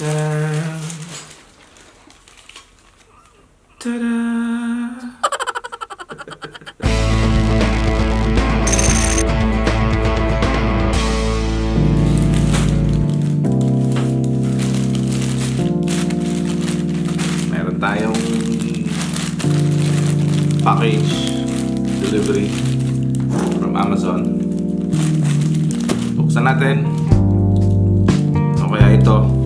Ta-da! Meron tayong package delivery from Amazon. Buksan natin. O kaya ito.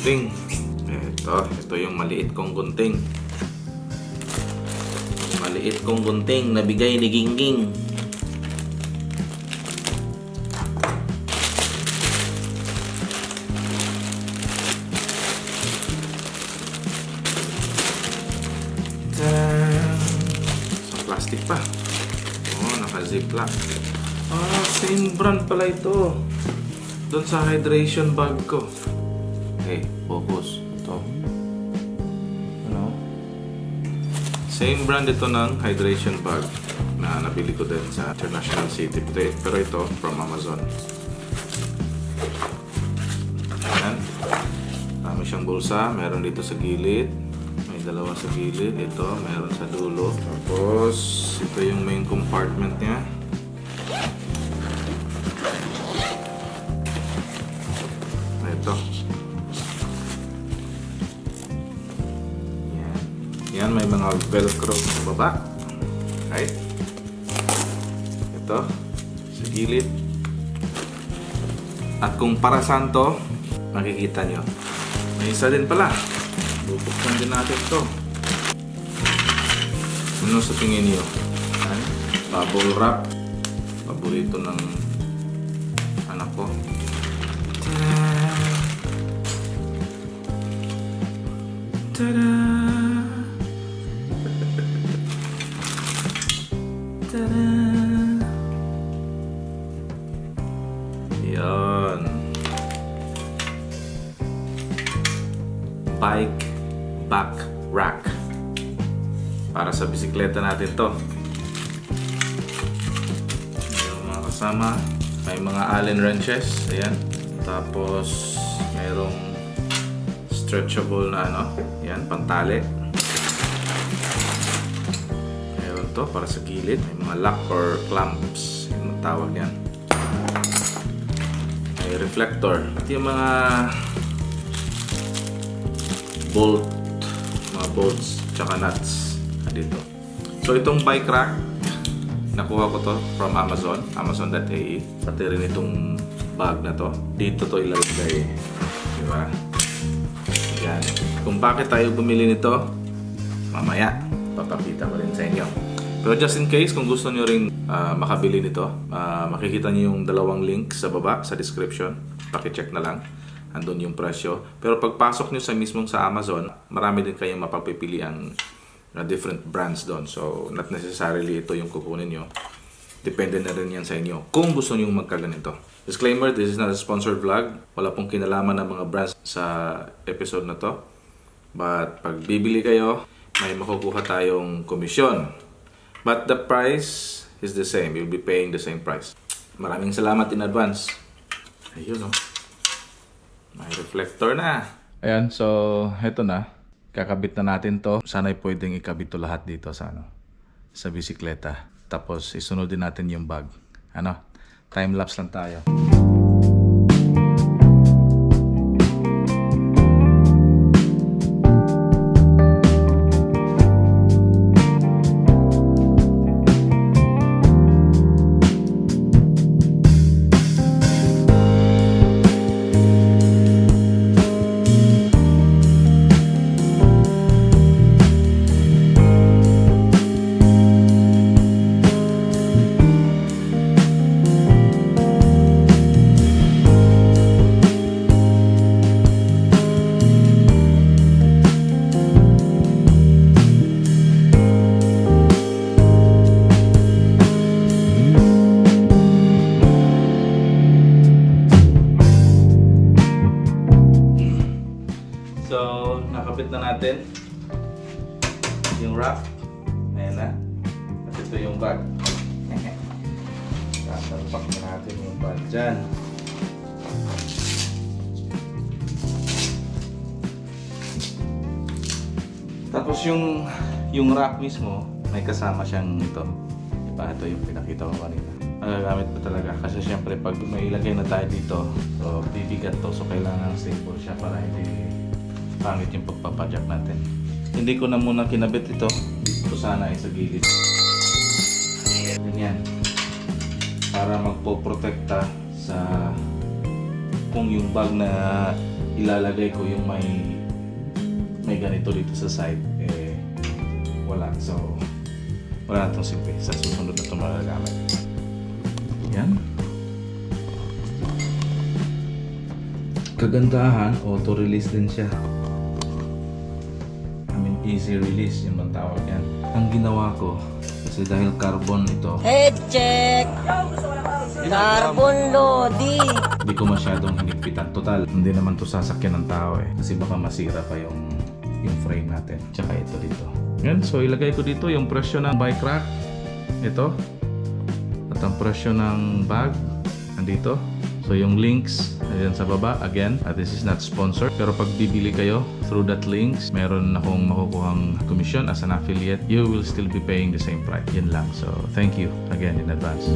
Gunting? Ito, ito yung maliit kong gunting. Maliit kong gunting na bigay ni Gingging. Sa plastic pa. Oh, naka-ziplock. Ah, same brand pala ito. Doon sa hydration bag ko. Okay, focus. Ito. Ano? Same brand ito ng hydration bag na nabili ko din sa International City. Pero ito, from Amazon. Ayan. Dami siyang bulsa. Meron dito sa gilid. May dalawa sa gilid. Ito, meron sa dulo. Tapos, ito yung main compartment niya. Ito. Yan, may mga velcro sa baba. Right? Ito. Sa gilid. At kung para saan to, makikita nyo. May isa din pala. Bubuksan din natin to. Ano sa tingin nyo? Yan. Bubble wrap. Paborito ng anak ko. Ta-da! Ta-da! Bike back rack. Para sa bisikleta natin to. Yung mga kasama, may mga Allen wrenches. Ayan. Tapos, mayroong stretchable na ano. Yan, pantali. Meron to para sa gilid. May mga lock or clamps. Yung tawag yan. May reflector. At yung mga bolt, mga bolts, tsaka nuts dito. So itong bike rack, nakuha ko to from Amazon, amazon.ae. Pati rin itong bag na to. Dito to ilalagay. Di ba? Yan. Kung bakit tayo bumili nito, mamaya, papakita ko rin sa inyo. Pero just in case, kung gusto nyo ring ah, makabili nito, ah, makikita nyo yung dalawang link sa baba, sa description. Pakicheck na lang. Andun yung presyo. Pero pagpasok nyo sa mismong sa Amazon, marami din kayong mapapipili ang uh, different brands doon. So, not necessarily ito yung kukunin nyo. Depende na rin yan sa inyo. Kung gusto nyo magkaganito. Disclaimer, this is not a sponsored vlog. Wala pong kinalaman ng mga brands sa episode na to. But pag bibili kayo, may makukuha tayong komisyon. But the price is the same. You'll be paying the same price. Maraming salamat in advance. Ayun oh. May reflector na. Ayan, so heto na. Kakabit na natin to. Sana'y pwedeng ikabit to lahat dito sa ano, sa bisikleta. Tapos isunod din natin yung bag. Ano? Time lapse lang tayo. natin yung wrap. Ayan na. At ito yung bag. Tatalpak na natin yung bag dyan. Tapos yung yung wrap mismo, may kasama siyang ito. Diba? Ito yung pinakita ko kanina. Magagamit pa talaga. Kasi syempre, pag may ilagay na tayo dito, so, bibigat to. So, kailangan simple siya para hindi pangit yung pagpapadyak natin. Hindi ko na muna kinabit ito. Ito sana ay sa gilid. Ganyan. Para magpo-protekta sa kung yung bag na ilalagay ko yung may may ganito dito sa side eh wala so wala na itong silbi sa susunod na itong magagamit yan kagandahan auto release din siya easy release yung bang tawag yan ang ginawa ko kasi dahil carbon ito Head check! Carbon loading! Hindi ko masyadong hinigpitan. Total, hindi naman to sasakyan ng tao eh. Kasi baka masira pa yung, yung frame natin. Tsaka ito dito. Yan, so ilagay ko dito yung presyo ng bike rack. Ito. At ang presyo ng bag. Andito. So yung links, ayan sa baba. Again, uh, this is not sponsored. Pero pag bibili kayo through that links, meron akong makukuhang commission as an affiliate. You will still be paying the same price. Yan lang. So thank you again in advance.